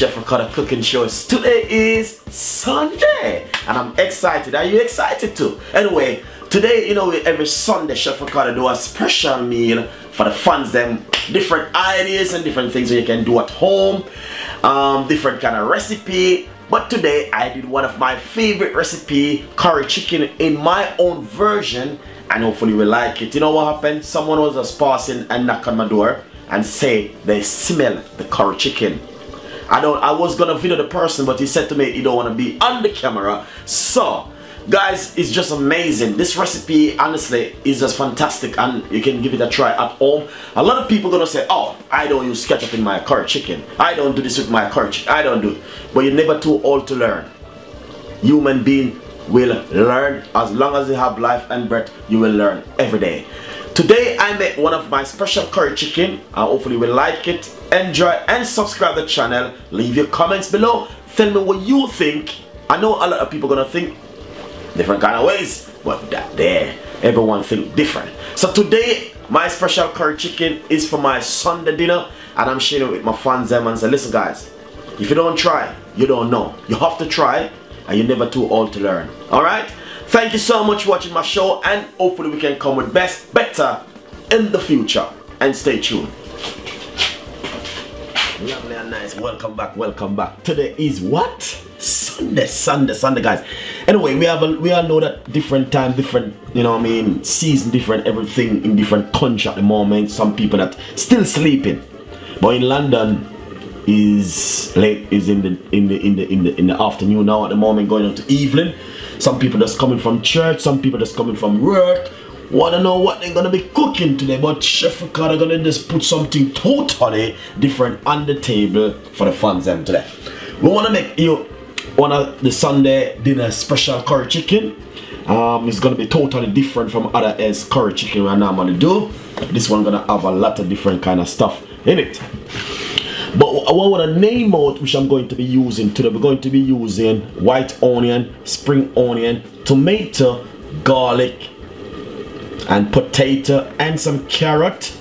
Chef Ricardo Cooking Shows. Today is Sunday and I'm excited. Are you excited too? Anyway, today, you know, every Sunday Chef Ricardo do a special meal for the fans them. Different ideas and different things that you can do at home. Um, different kind of recipe. But today I did one of my favorite recipe, curry chicken in my own version and hopefully you will like it. You know what happened? Someone was just passing and knock on my door and say they smell the curry chicken. I don't I was gonna video the person but he said to me he don't want to be on the camera. So guys it's just amazing. This recipe honestly is just fantastic and you can give it a try at home. A lot of people gonna say oh I don't use ketchup in my curry chicken. I don't do this with my curry chicken I don't do it. But you're never too old to learn. Human being will learn. As long as you have life and breath you will learn every day Today I make one of my special curry chicken. I hopefully you will like it, enjoy and subscribe the channel. Leave your comments below. Tell me what you think. I know a lot of people gonna think different kind of ways, but that there, everyone think different. So today my special curry chicken is for my Sunday dinner and I'm sharing it with my fans and say, listen guys, if you don't try, you don't know. You have to try and you're never too old to learn. Alright? Thank you so much for watching my show and hopefully we can come with best, better in the future. And stay tuned. Lovely and nice. Welcome back, welcome back. Today is what? Sunday, Sunday, Sunday guys. Anyway, we have a, we all know that different time, different, you know what I mean, season different, everything in different country at the moment. Some people that still sleeping. But in London, is late is in the in the in the in the in the afternoon now at the moment going on to evening some people that's coming from church some people that's coming from work. Want to know what they're gonna be cooking today? But chef ricardo gonna just put something totally different on the table for the fans them today. We want to make you one of the sunday dinner special curry chicken? Um it's gonna be totally different from other as curry chicken right now. i normally do. This one gonna have a lot of different kind of stuff in it but I want to name out which I'm going to be using today. We're going to be using white onion, spring onion, tomato, garlic, and potato, and some carrot.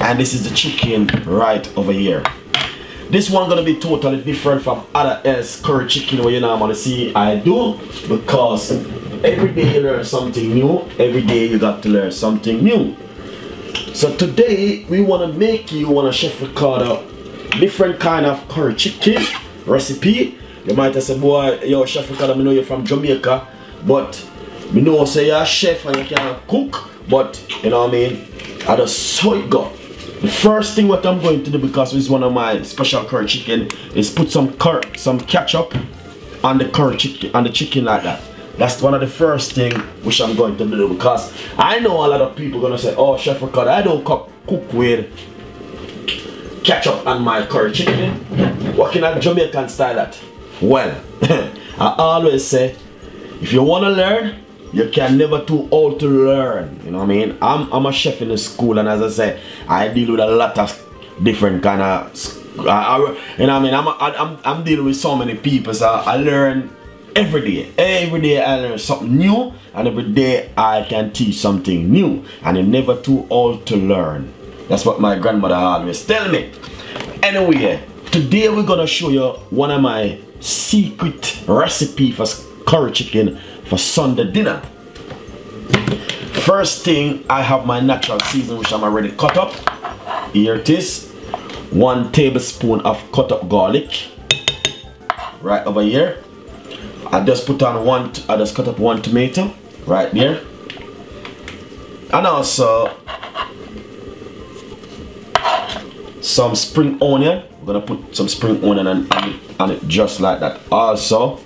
And this is the chicken right over here. This one gonna be totally different from other else curry chicken where you normally see I do because every day you learn something new. Every day you got to learn something new. So today we want to make you of Chef Ricardo different kind of curry chicken recipe. You might have said, boy, yo, chef, I know you're from Jamaica, but me know say you're a chef and you can cook, but you know what I mean? I just saw it go. The first thing what I'm going to do because it's one of my special curry chicken is put some cur some ketchup on the curry chicken on the chicken like that. That's one of the first thing which I'm going to do because I know a lot of people gonna say, oh Chef I don't cook, cook with ketchup on my curry chicken. What can a Jamaican style that? Well, I always say, if you want to learn, you can never too old to learn. You know what I mean? I'm, I'm a chef in the school and as I say, I deal with a lot of different kind of, I, you know what I mean? I'm, I'm, I'm dealing with so many people so I learn every day. Every day I learn something new and every day I can teach something new. And you're never too old to learn. That's what my grandmother always tell me. Anyway, today we're gonna show you one of my secret recipe for curry chicken for Sunday dinner. First thing, I have my natural season which I'm already cut up. Here it is. One tablespoon of cut up garlic. Right over here. I just put on one, I just cut up one tomato right there. And also some spring onion. We're gonna put some spring onion on, on, it, on it just like that. Also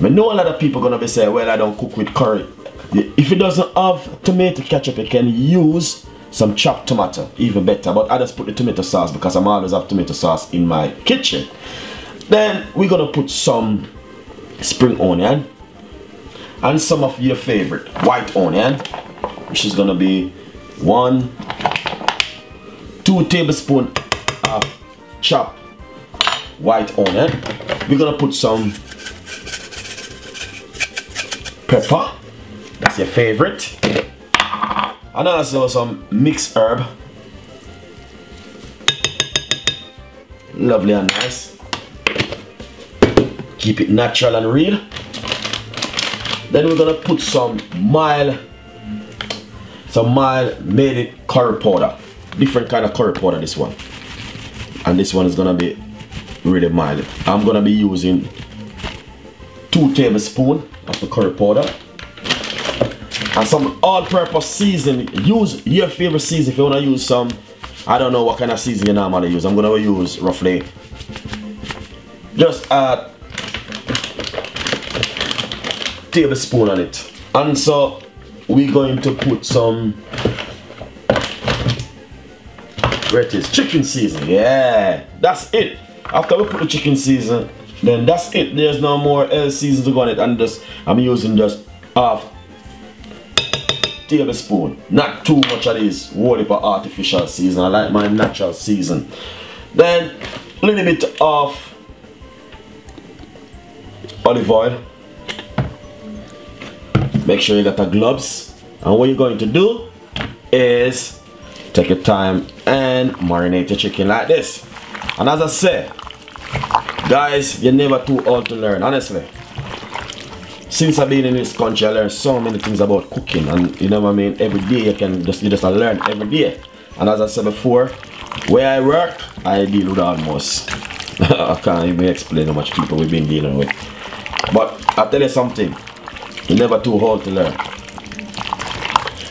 I know a lot of people gonna be saying well I don't cook with curry. If it doesn't have tomato ketchup you can use some chopped tomato even better. But I just put the tomato sauce because I'm always have tomato sauce in my kitchen. Then we're gonna put some spring onion and some of your favorite white onion which is gonna be one 2 tablespoons of chopped white onion. We're gonna put some pepper, that's your favorite, and also some mixed herb, lovely and nice. Keep it natural and real. Then we're gonna put some mild, some mild made curry powder. Different kind of curry powder this one. And this one is gonna be really mild. I'm gonna be using two tablespoons of the curry powder. And some all-purpose season use your favorite season. If you want to use some I don't know what kind of season you normally use. I'm gonna use roughly just a tablespoon on it. And so we're going to put some where it is chicken season yeah that's it after we put the chicken season then that's it there's no more season to go on it and just I'm using just half tablespoon. Not too much of this whole for artificial season. I like my natural season. Then a little bit of olive oil. Make sure you got the gloves. And what you're going to do is take your time and marinate your chicken like this. And as I said, guys, you're never too old to learn, honestly since I've been in this country, I learned so many things about cooking, and you know what I mean. Every day you can just you just learn every day. And as I said before, where I work, I deal with almost. I can't even explain how much people we've been dealing with. But I'll tell you something, you're never too old to learn.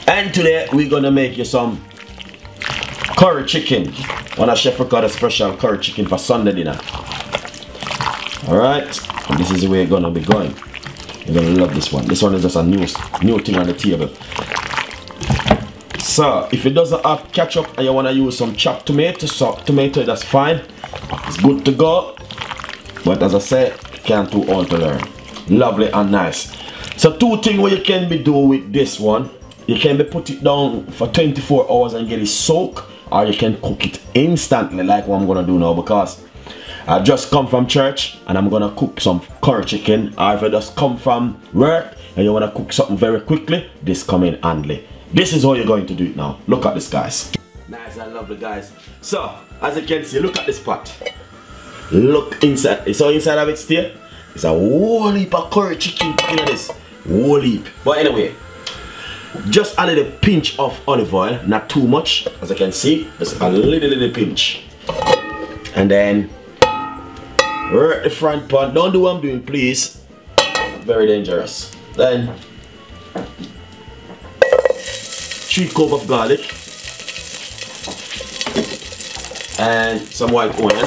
And today we're gonna make you some curry chicken. One of Chef Ricardo special curry chicken for Sunday dinner. Alright, this is the way it's gonna be going. You're gonna love this one. This one is just a new new thing on the table. So if it doesn't have ketchup and you wanna use some chopped tomato, so tomato that's fine. It's good to go. But as I said, can't do all to learn. Lovely and nice. So two things what you can be doing with this one. You can be put it down for 24 hours and get it soaked or you can cook it instantly like what I'm gonna do now because I've just come from church and I'm gonna cook some curry chicken. Or if I just come from work and you wanna cook something very quickly, this come in handy. This is how you're going to do it now. Look at this guys. Nice and lovely guys. So, as you can see, look at this pot. Look inside. So inside of it still, it's a whole heap of curry chicken. Look at this. Whole heap. But anyway, just a little pinch of olive oil. Not too much, as you can see. Just a little, little pinch. And then right the front part don't do what I'm doing please very dangerous then three clove of garlic and some white onion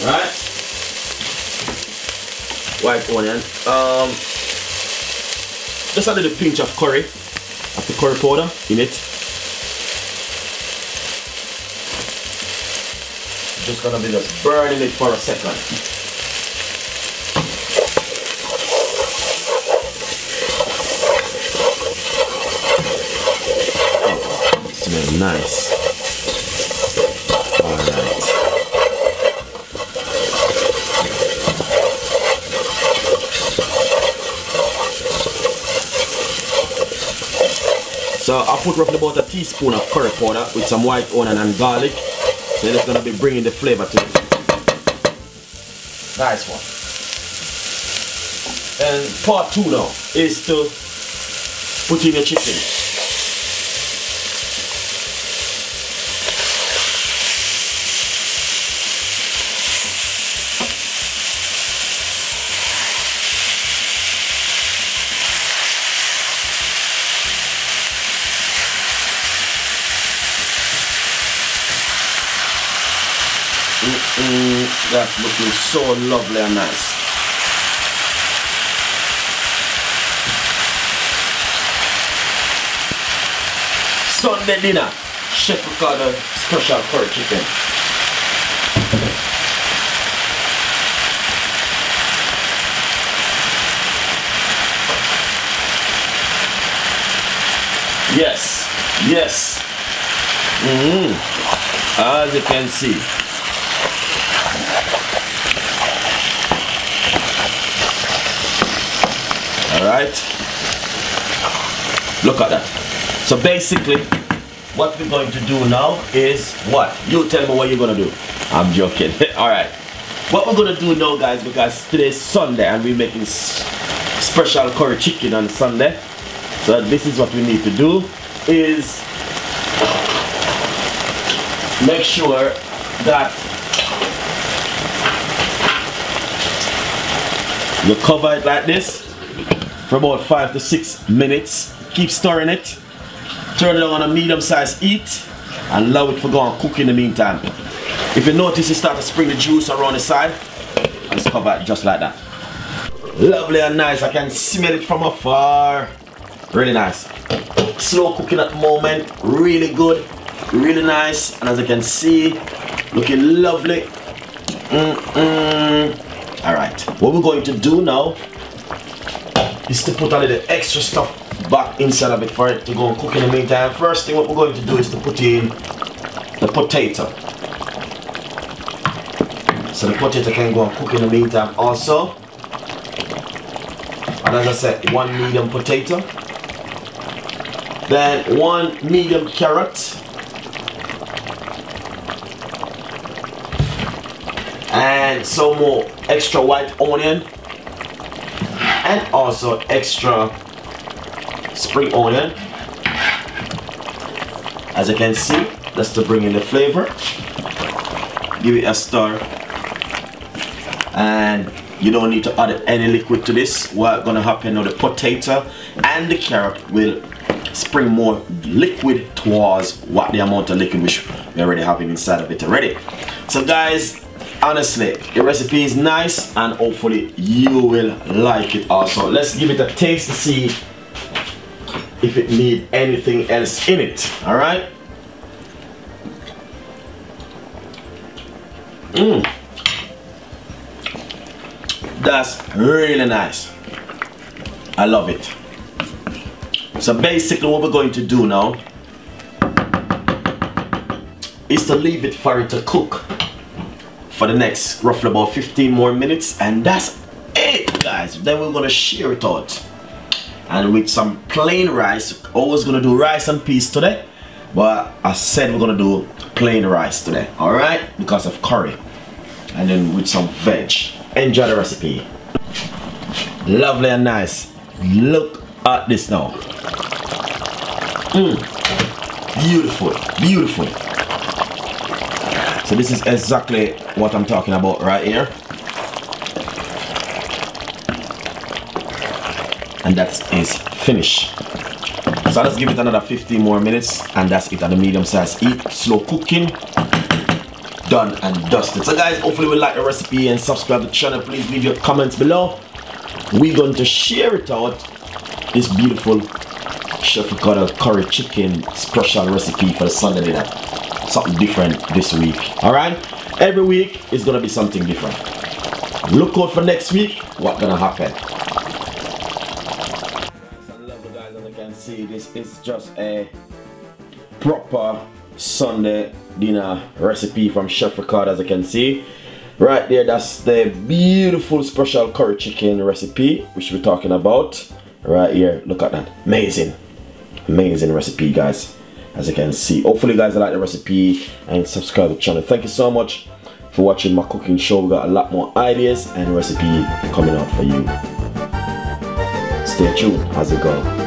Alright. White onion. Um just a little pinch of curry, of the curry powder in it. just gonna be just burning it for a second. Nice. So I put roughly about a teaspoon of curry powder with some white onion and garlic So it's gonna be bringing the flavor to it. Nice one. And part two now is to put in your chicken. That's looking so lovely and nice. Sunday dinner, Chef Ricardo special curry chicken. Yes, yes. Mm -hmm. As you can see, Alright? Look at that. So basically, what we're going to do now is what? You tell me what you're gonna do. I'm joking. Alright. What we're gonna do now guys, because today's Sunday and we're making special curry chicken on Sunday. So this is what we need to do is make sure that you cover it like this for about five to six minutes. Keep stirring it. Turn it on a medium sized heat and allow it to go and cook in the meantime. If you notice it start to spring the juice around the side, just cover it just like that. Lovely and nice. I can smell it from afar. Really nice. Slow cooking at the moment. Really good. Really nice. And as you can see, looking lovely. Mm -mm. Alright. What we're going to do now is to put a little extra stuff back inside of it for it to go and cook in the meantime. First thing what we're going to do is to put in the potato. So the potato can go and cook in the meantime also. And as I said, one medium potato. Then one medium carrot. And some more extra white onion. And also extra spring onion. As you can see, that's to bring in the flavor. Give it a stir and you don't need to add any liquid to this what's gonna happen now the potato and the carrot will spring more liquid towards what the amount of liquid which we already have inside of it already so guys honestly the recipe is nice and hopefully you will like it also. Let's give it a taste to see if it need anything else in it all right Mmm. That's really nice. I love it. So basically what we're going to do now is to leave it for it to cook for the next roughly about 15 more minutes and that's it guys. Then we're gonna share it out. And with some plain rice always gonna do rice and peas today. But I said we're gonna do plain rice today all right? Because of curry. And then with some veg. Enjoy the recipe. Lovely and nice. Look at this now. Mm. beautiful beautiful so this is exactly what I'm talking about right here. And that is finished so let's give it another 15 more minutes and that's it at the medium size. Heat slow cooking done and dusted. So guys hopefully you like the recipe and subscribe to the channel. Please leave your comments below. We're going to share it out this beautiful chef Ricardo curry chicken special recipe for the Sunday dinner something different this week all right every week is gonna be something different look out for next week what's gonna happen guys as you can see this is just a proper Sunday dinner recipe from Chef Ricardo as you can see. Right there, that's the beautiful special curry chicken recipe which we're talking about. Right here, look at that. Amazing. Amazing recipe guys. As you can see. Hopefully you guys like the recipe and subscribe to the channel. Thank you so much for watching my cooking show. We got a lot more ideas and recipe coming out for you. Stay tuned as it go.